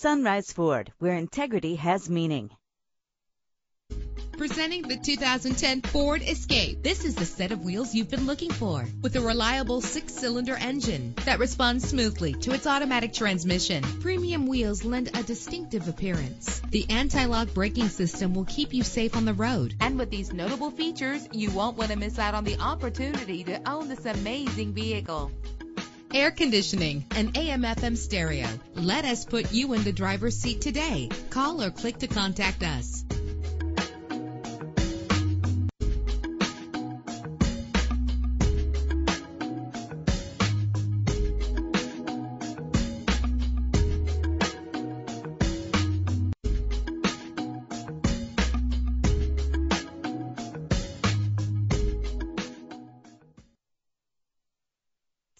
Sunrise Ford, where integrity has meaning. Presenting the 2010 Ford Escape. This is the set of wheels you've been looking for with a reliable six cylinder engine that responds smoothly to its automatic transmission. Premium wheels lend a distinctive appearance. The anti lock braking system will keep you safe on the road. And with these notable features, you won't want to miss out on the opportunity to own this amazing vehicle air conditioning, and AM FM stereo. Let us put you in the driver's seat today. Call or click to contact us.